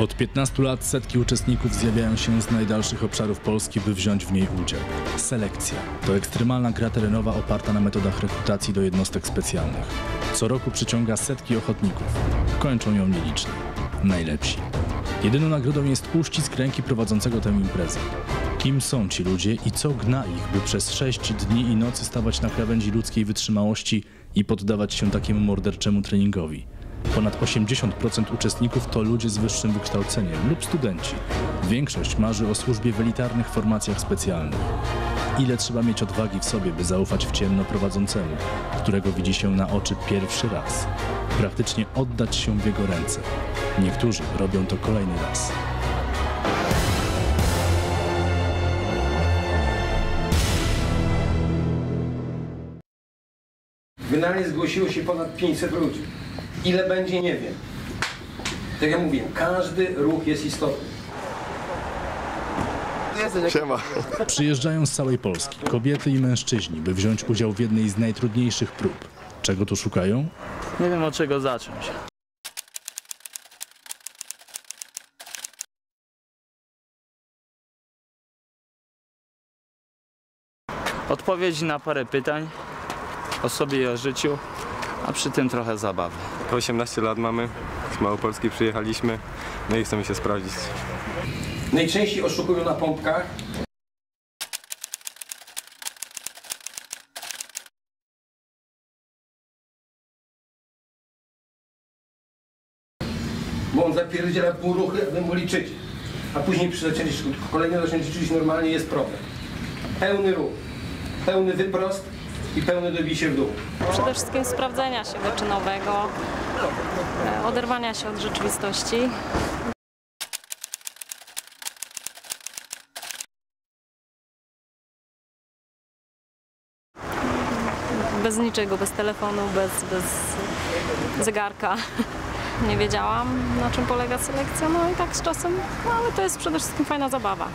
Od 15 lat setki uczestników zjawiają się z najdalszych obszarów Polski, by wziąć w niej udział. Selekcja to ekstremalna gra terenowa oparta na metodach rekrutacji do jednostek specjalnych. Co roku przyciąga setki ochotników. Kończą ją nieliczni. Najlepsi. Jedyną nagrodą jest uścisk ręki prowadzącego tę imprezę. Kim są ci ludzie i co gna ich, by przez sześć dni i nocy stawać na krawędzi ludzkiej wytrzymałości i poddawać się takiemu morderczemu treningowi? Ponad 80% uczestników to ludzie z wyższym wykształceniem lub studenci. Większość marzy o służbie w elitarnych formacjach specjalnych. Ile trzeba mieć odwagi w sobie, by zaufać w ciemno prowadzącemu, którego widzi się na oczy pierwszy raz? Praktycznie oddać się w jego ręce. Niektórzy robią to kolejny raz. Generalnie zgłosiło się ponad 500 ludzi. Ile będzie, nie wiem. Tak jak mówiłem, każdy ruch jest istotny. Siema. Przyjeżdżają z całej Polski kobiety i mężczyźni, by wziąć udział w jednej z najtrudniejszych prób. Czego tu szukają? Nie wiem od czego zacząć. Odpowiedzi na parę pytań o sobie i o życiu, a przy tym trochę zabawy. 18 lat mamy, z Małopolski przyjechaliśmy, no i chcemy się sprawdzić. Najczęściej oszukują na pompkach. Bo on zapierdziela pół ruchy, aby mu liczyć. A później przy zaczęciu kolejne zaczęcie liczyć normalnie jest problem. Pełny ruch, pełny wyprost i pełne dobicie w dół. Przede wszystkim sprawdzenia się wyczynowego, e, oderwania się od rzeczywistości. Bez niczego, bez telefonu, bez, bez zegarka. Nie wiedziałam, na czym polega selekcja, no i tak z czasem, no ale to jest przede wszystkim fajna zabawa.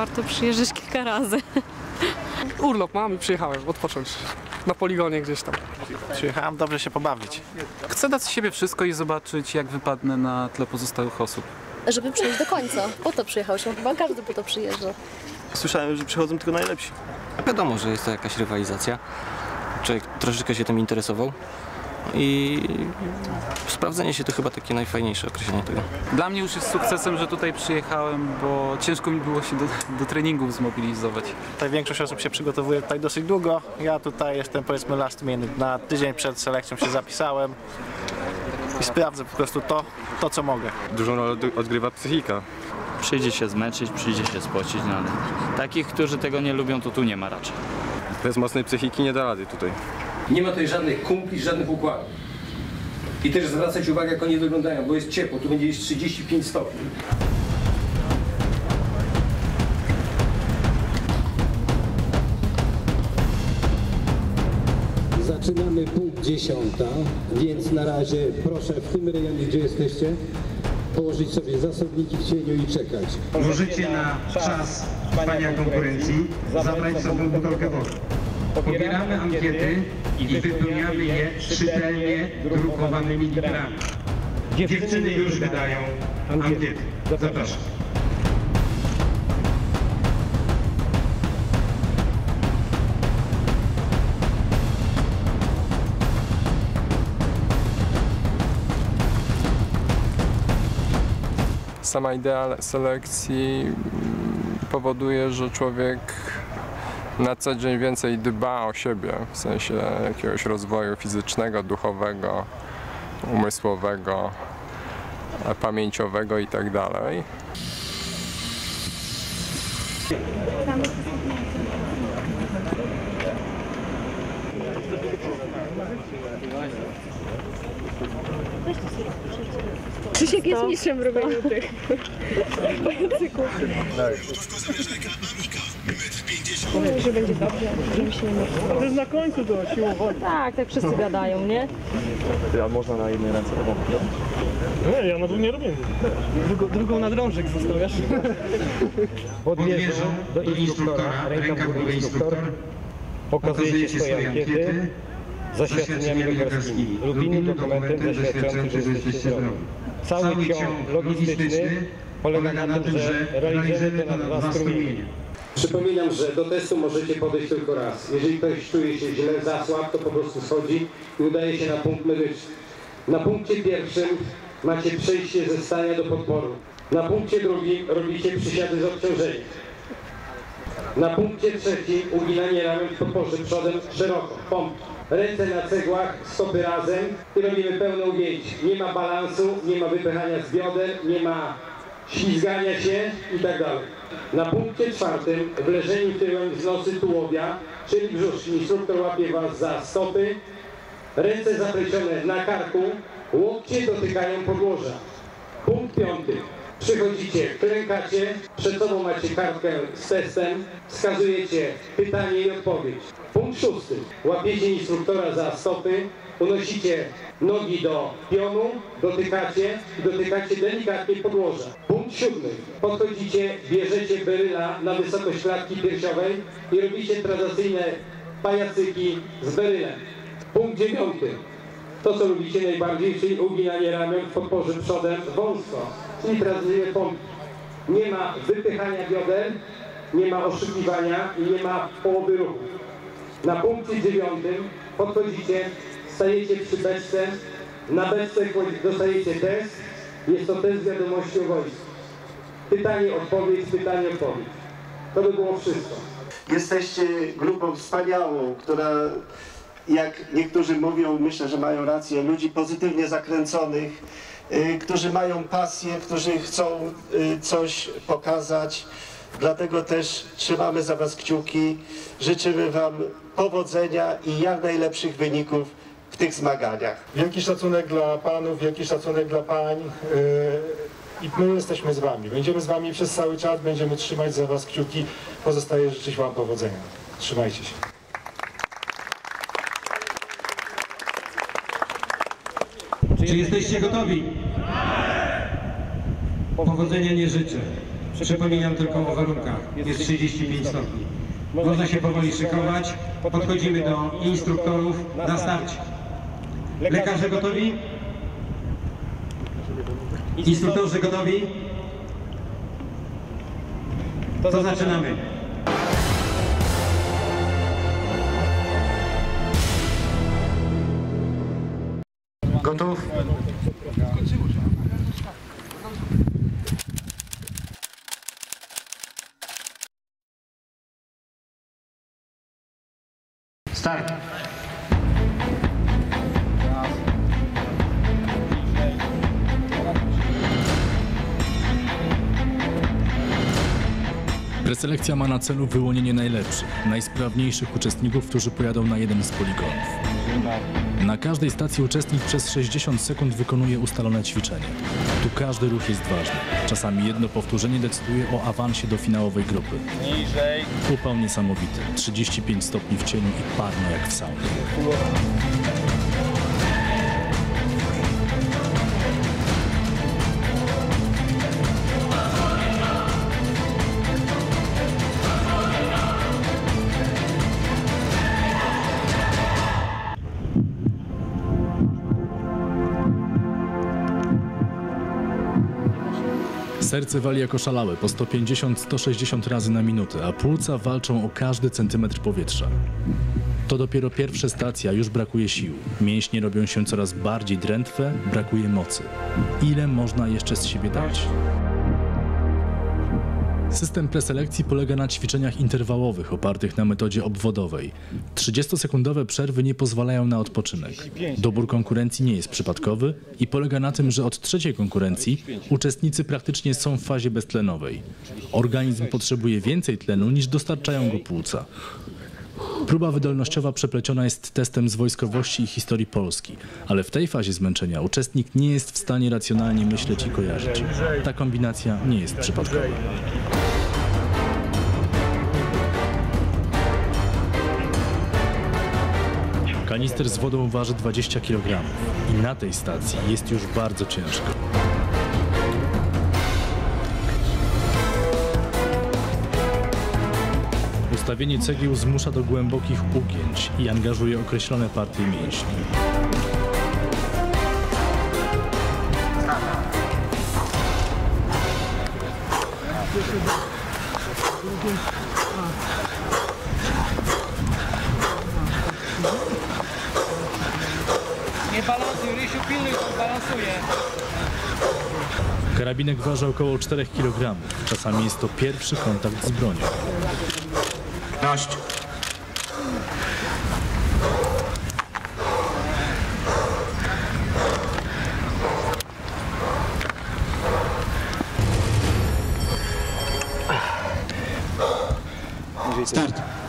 Warto przyjeżdżać kilka razy. Urlop mam i przyjechałem odpocząć. Na poligonie gdzieś tam. Przyjechałem dobrze się pobawić. Chcę dać z siebie wszystko i zobaczyć, jak wypadnę na tle pozostałych osób. żeby przejść do końca. Po to przyjechałeś, chyba każdy po to przyjeżdża. Słyszałem, że przychodzą tylko najlepsi. Wiadomo, że jest to jakaś rywalizacja. Człowiek troszeczkę się tym interesował i sprawdzenie się to chyba takie najfajniejsze określenie tego. Dla mnie już jest sukcesem, że tutaj przyjechałem, bo ciężko mi było się do, do treningów zmobilizować. Tutaj większość osób się przygotowuje tutaj dosyć długo. Ja tutaj jestem powiedzmy last minute. Na tydzień przed selekcją się zapisałem i sprawdzę po prostu to, to co mogę. Dużą rolę od- odgrywa psychika. Przyjdzie się zmęczyć, przyjdzie się spocić, no ale takich, którzy tego nie lubią, to tu nie ma raczej. Bez mocnej psychiki nie da rady tutaj. Nie ma tutaj żadnych kumpli, żadnych układów. I też zwracać uwagę, jak oni wyglądają, bo jest ciepło, tu będzie jest 35 stopni. Zaczynamy punkt dziesiąta, więc na razie proszę w tym rejonie, gdzie jesteście, położyć sobie zasobniki w cieniu i czekać. Możecie na czas trwania konkurencji zabrać sobą butelkę wody. Pobieramy ankiety i wypełniamy je czytelnie drukowanymi literami. Dziewczyny już wydają ankiety. Zapraszam. Sama idea selekcji powoduje, że człowiek na co dzień więcej dba o siebie, w sensie jakiegoś rozwoju fizycznego, duchowego, umysłowego, e, pamięciowego i tak dalej. Krzysiek jest mistrzem w robieniu tych pajacyków. Mówię, że będzie dobrze, żeby się nie martwić. To jest na końcu to siłowo. Tak, tak wszyscy gadają, nie? A można na jednej ręce Nie, ja na dół nie robię. Drugą, drugą na drążek zostawiasz. Podwieżą do instruktora, ręka w górę instruktor, pokazujecie swoje ankiety z zaświadczeniami lekarskimi lub innym dokumentem zaświadczającym, że jesteście zdrowi. Cały ciąg logistyczny polega na tym, że realizujemy to na dwa strumienie. Przypominam, że do testu możecie podejść tylko raz. Jeżeli ktoś czuje się źle, zasłab, to po prostu schodzi i udaje się na punkt medyczny. Na punkcie pierwszym macie przejście ze stania do podporu. Na punkcie drugim robicie przysiady z obciążeniem. Na punkcie trzecim uginanie ramion w podporze przodem szeroko, pomp. Ręce na cegłach, stopy razem i robimy pełne ugięcie. Nie ma balansu, nie ma wypychania z bioder, nie ma ślizgania się i tak dalej. Na punkcie czwartym w leżeniu tyłem z nosy tułowia, czyli brzuszki, instruktor łapie Was za stopy, ręce zaplecione na karku, łokcie dotykają podłoża. Punkt piąty. Przychodzicie, klękacie, przed sobą macie kartkę z testem, wskazujecie pytanie i odpowiedź. Punkt szósty. Łapiecie instruktora za stopy, unosicie nogi do pionu, dotykacie i dotykacie delikatnie podłoża. Punkt siódmy. Podchodzicie, bierzecie beryla na wysokość klatki piersiowej i robicie tradycyjne pajacyki z berylem. Punkt dziewiąty. To, co lubicie najbardziej, czyli uginanie ramion w podporze przodem wąsko, czyli tradycyjne pompki. Nie ma wypychania bioder, nie ma oszukiwania i nie ma połowy ruchu. Na punkcie dziewiątym podchodzicie, stajecie przy beczce, na beczce dostajecie test, jest to test wiadomości o wojsku. Pytanie, odpowiedź, pytanie, odpowiedź. To by było wszystko. Jesteście grupą wspaniałą, która jak niektórzy mówią, myślę, że mają rację, ludzi pozytywnie zakręconych, y, którzy mają pasję, którzy chcą y, coś pokazać. Dlatego też trzymamy za Was kciuki, życzymy Wam powodzenia i jak najlepszych wyników tych zmaganiach. Wielki szacunek dla panów, wielki szacunek dla pań. yy, I my jesteśmy z wami. Będziemy z wami przez cały czas, będziemy trzymać za was kciuki. Pozostaje życzyć wam powodzenia. Trzymajcie się. Czy jesteście gotowi? Powodzenia nie życzę. Przypominam tylko o warunkach. Jest 35 stopni. Można się powoli szykować. Podchodzimy do instruktorów na starcie. Lekarze gotowi? Instruktorzy gotowi? To zaczynamy. Gotów? Start. Preselekcja ma na celu wyłonienie najlepszych, najsprawniejszych uczestników, którzy pojadą na jeden z poligonów. Na każdej stacji uczestnik przez 60 sekund wykonuje ustalone ćwiczenie. Tu każdy ruch jest ważny. Czasami jedno powtórzenie decyduje o awansie do finałowej grupy. Niżej. Upał niesamowity, 35 stopni w cieniu i parno jak w saunie. Serce wali jako szalałe po 150-160 razy na minutę, a płuca walczą o każdy centymetr powietrza. To dopiero pierwsze stacje, a już brakuje sił. Mięśnie robią się coraz bardziej drętwe, brakuje mocy. Ile można jeszcze z siebie dać? System preselekcji polega na ćwiczeniach interwałowych opartych na metodzie obwodowej. 30-sekundowe przerwy nie pozwalają na odpoczynek. Dobór konkurencji nie jest przypadkowy i polega na tym, że od trzeciej konkurencji uczestnicy praktycznie są w fazie beztlenowej. Organizm potrzebuje więcej tlenu niż dostarczają go płuca. Próba wydolnościowa przepleciona jest testem z wojskowości i historii Polski, ale w tej fazie zmęczenia uczestnik nie jest w stanie racjonalnie myśleć i kojarzyć. Ta kombinacja nie jest przypadkowa. Kanister z wodą waży 20 kg i na tej stacji jest już bardzo ciężko. Ustawienie cegieł zmusza do głębokich ugięć i angażuje określone partie mięśni. Nie balansuj, Rysiu, pilnuj, balansuje. Karabinek waży około 4 kg. Czasami jest to pierwszy kontakt z bronią. Dość. Start.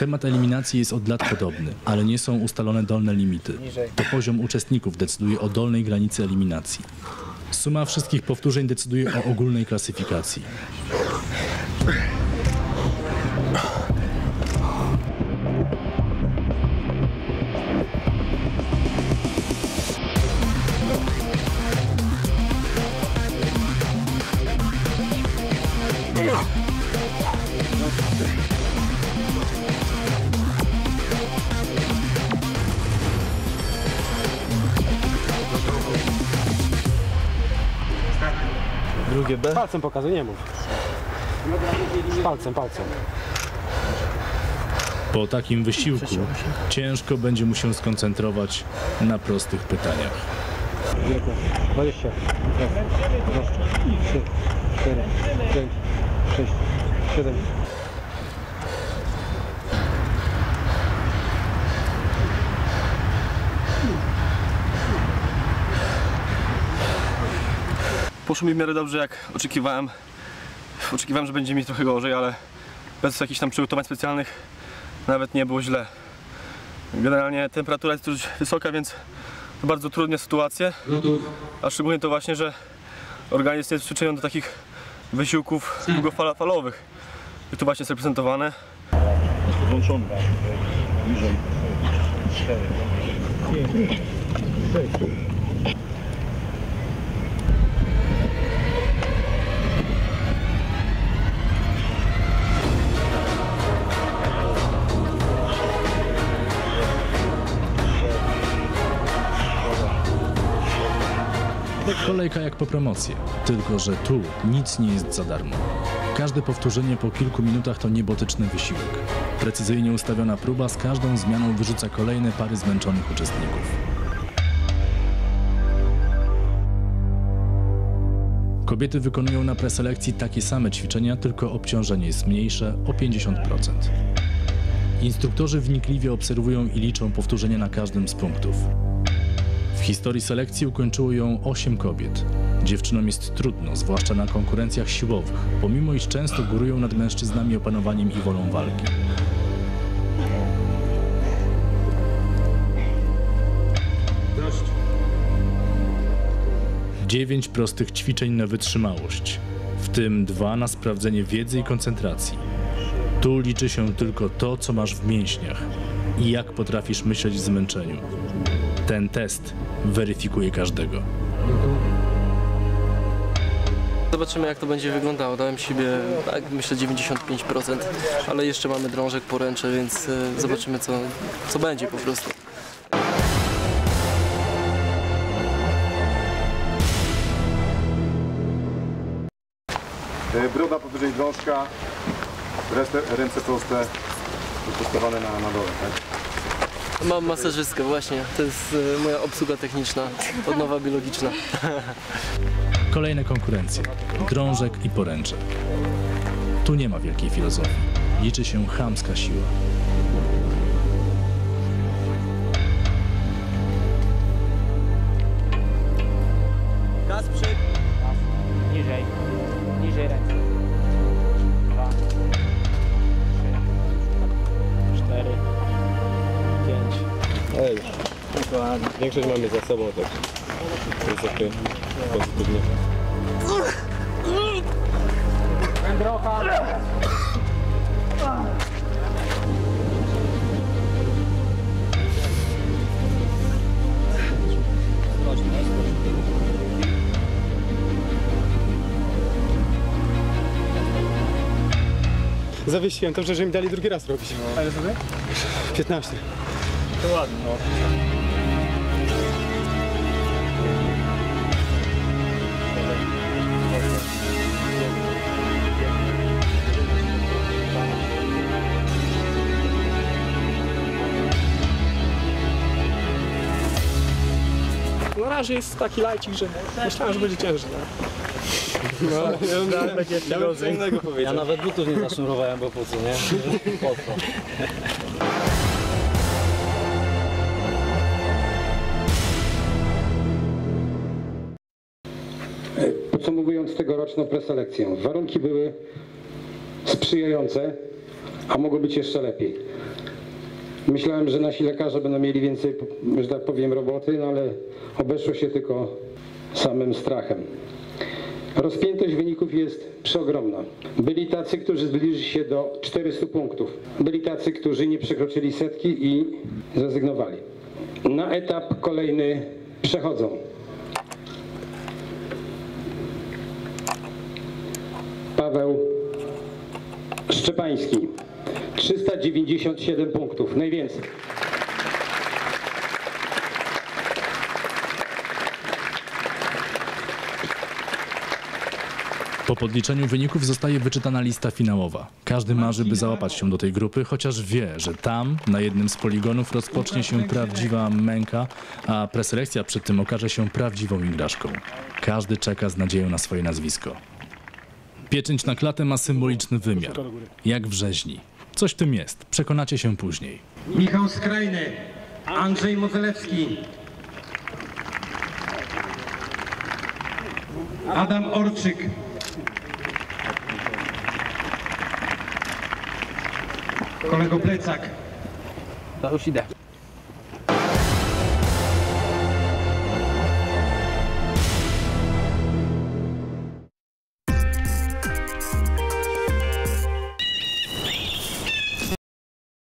Schemat eliminacji jest od lat podobny, ale nie są ustalone dolne limity. To poziom uczestników decyduje o dolnej granicy eliminacji. Suma wszystkich powtórzeń decyduje o ogólnej klasyfikacji. palce? Palcem pokazuję, nie mów. Palcem, palcem. Po takim wysiłku ciężko będzie mu się skoncentrować na prostych pytaniach. 20, 2, 3, 4, 5, 6, 7, poszło mi w miarę dobrze jak oczekiwałem. Oczekiwałem, że będzie mi trochę gorzej, ale bez jakichś tam przygotowań specjalnych nawet nie było źle. Generalnie temperatura jest dość wysoka, więc to bardzo trudne sytuacje. A szczególnie to właśnie, że organizm jest przyczyniony do takich wysiłków długofalowych. I tu właśnie jest reprezentowane. Włączony. Niżej. 4. 5. 6. Ameryka jak po promocję, tylko że tu nic nie jest za darmo. Każde powtórzenie po kilku minutach to niebotyczny wysiłek. Precyzyjnie ustawiona próba z każdą zmianą wyrzuca kolejne pary zmęczonych uczestników. Kobiety wykonują na preselekcji takie same ćwiczenia, tylko obciążenie jest mniejsze o 50%. Instruktorzy wnikliwie obserwują i liczą powtórzenia na każdym z punktów. W historii selekcji ukończyło ją 8 kobiet. Dziewczynom jest trudno, zwłaszcza na konkurencjach siłowych, pomimo iż często górują nad mężczyznami opanowaniem i wolą walki. Dziewięć prostych ćwiczeń na wytrzymałość, w tym dwa na sprawdzenie wiedzy i koncentracji. Tu liczy się tylko to, co masz w mięśniach i jak potrafisz myśleć w zmęczeniu. Ten test weryfikuje każdego. Zobaczymy jak to będzie wyglądało. Dałem siebie, tak, myślę 95%, ale jeszcze mamy drążek poręcze, więc e, zobaczymy co, co będzie po prostu. E, Broda powyżej drążka, ręce, ręce proste, wyprostowane na, na dole, tak? Mam masażystkę właśnie, to jest e, moja obsługa techniczna, odnowa biologiczna. Kolejne konkurencje. Drążek i poręcze. Tu nie ma wielkiej filozofii. Liczy się chamska siła. Większość mamy za sobą, tak jest okej, pozytywnie. Zawiesiłem, dobrze, że mi dali drugi raz robić. A ile sobie? 15. To ładnie, razie jest taki lajcik, że myślałem, że będzie ciężej. No, ja, ja, Ja powiedział. nawet butów nie zasznurowałem, bo po co, nie? Po co? Podsumowując tegoroczną preselekcję, warunki były sprzyjające, a mogło być jeszcze lepiej. Myślałem, że nasi lekarze będą mieli więcej, że tak powiem, roboty, no ale obeszło się tylko samym strachem. Rozpiętość wyników jest przeogromna. Byli tacy, którzy zbliżyli się do 400 punktów. Byli tacy, którzy nie przekroczyli setki i zrezygnowali. Na etap kolejny przechodzą Paweł Szczepański. 397 punktów, najwięcej. Po podliczeniu wyników zostaje wyczytana lista finałowa. Każdy marzy, by załapać się do tej grupy, chociaż wie, że tam, na jednym z poligonów, rozpocznie się prawdziwa męka, a preselekcja przy tym okaże się prawdziwą igraszką. Każdy czeka z nadzieją na swoje nazwisko. Pieczęć na klatę ma symboliczny wymiar, jak w rzeźni. Coś w tym jest, przekonacie się później. Michał Skrajny, Andrzej Mozelewski, Adam Orczyk, kolego Plecak, To już idę.